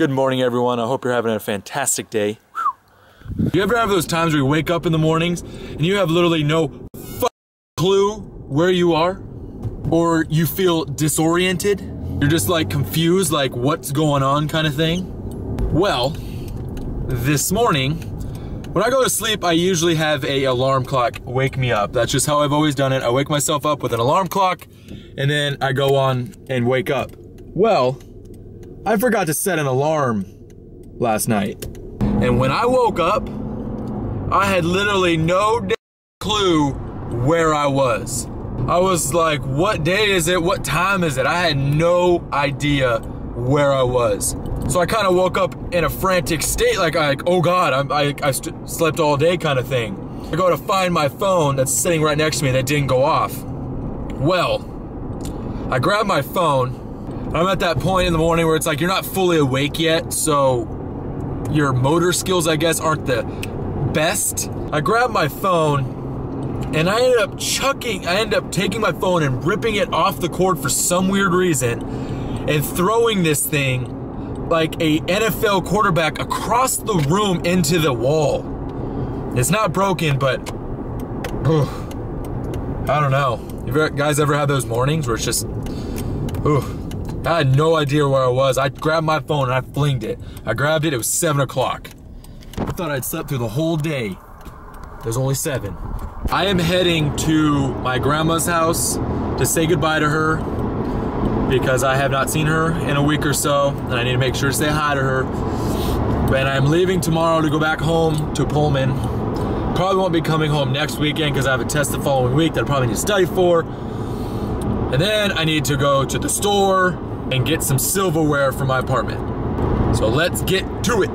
Good morning, everyone. I hope you're having a fantastic day. You ever have those times where you wake up in the mornings and you have literally no clue where you are? Or you feel disoriented? You're just like confused, like what's going on kind of thing? Well, this morning, when I go to sleep, I usually have a alarm clock wake me up. That's just how I've always done it. I wake myself up with an alarm clock and then I go on and wake up. Well, I forgot to set an alarm last night. And when I woke up, I had literally no clue where I was. I was like, what day is it? What time is it? I had no idea where I was. So I kind of woke up in a frantic state, like, like oh God, I'm, I, I slept all day kind of thing. I go to find my phone that's sitting right next to me that didn't go off. Well, I grab my phone I'm at that point in the morning where it's like you're not fully awake yet, so your motor skills, I guess, aren't the best. I grab my phone and I ended up chucking, I ended up taking my phone and ripping it off the cord for some weird reason and throwing this thing like a NFL quarterback across the room into the wall. It's not broken, but I don't know. You guys ever had those mornings where it's just, ooh, I had no idea where I was. I grabbed my phone and I flinged it. I grabbed it, it was seven o'clock. I thought I'd slept through the whole day. There's only seven. I am heading to my grandma's house to say goodbye to her because I have not seen her in a week or so and I need to make sure to say hi to her. And I'm leaving tomorrow to go back home to Pullman. Probably won't be coming home next weekend because I have a test the following week that I probably need to study for. And then I need to go to the store and get some silverware for my apartment. So let's get to it.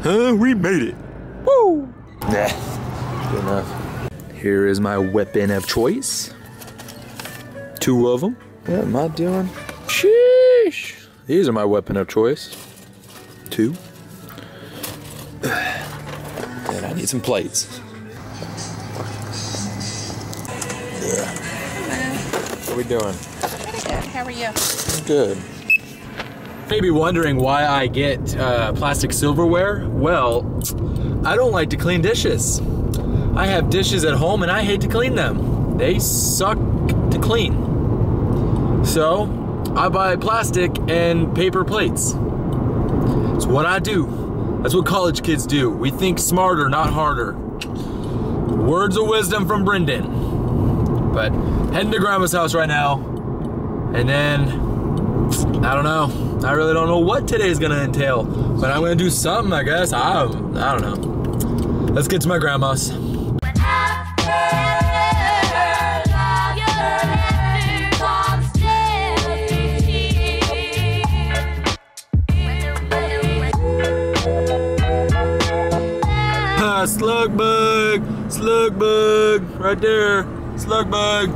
we made it. Woo! Nah, good enough. Here is my weapon of choice. Two of them. What am I doing? Sheesh. These are my weapon of choice. Two. And I need some plates. What are we doing? Pretty good. How are you? Good. Maybe wondering why I get uh, plastic silverware. Well, I don't like to clean dishes. I have dishes at home and I hate to clean them. They suck to clean. So I buy plastic and paper plates. It's what I do. That's what college kids do. We think smarter, not harder. Words of wisdom from Brenden. But heading to grandma's house right now. And then, I don't know. I really don't know what today is gonna entail. But I'm gonna do something, I guess. I, I don't know. Let's get to my grandma's. Slug bug, right there, slug bug.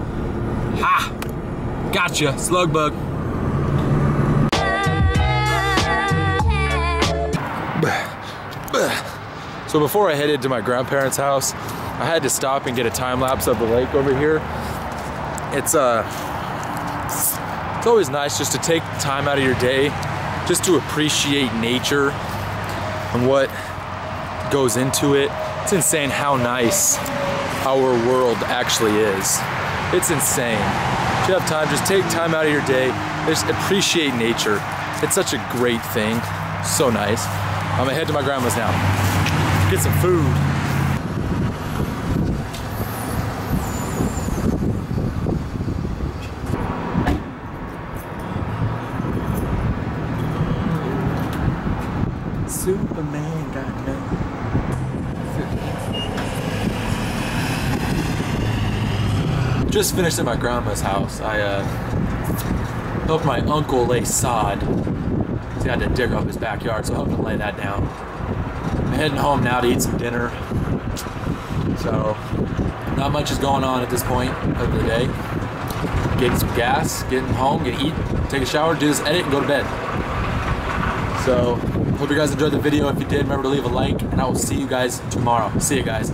Ha, gotcha, slug bug. So before I headed to my grandparents' house, I had to stop and get a time lapse of the lake over here. It's uh, it's always nice just to take time out of your day, just to appreciate nature and what goes into it. It's insane how nice our world actually is. It's insane. If you have time, just take time out of your day, just appreciate nature. It's such a great thing. So nice. I'm gonna head to my grandma's now. Get some food. Superman got no just finished at my grandma's house. I uh, helped my uncle lay sod. He had to dig up his backyard, so I helped him lay that down. I'm heading home now to eat some dinner. So, not much is going on at this point of the day. getting some gas, getting home, get eat, take a shower, do this edit, and go to bed. So, hope you guys enjoyed the video. If you did, remember to leave a like, and I will see you guys tomorrow. See you guys.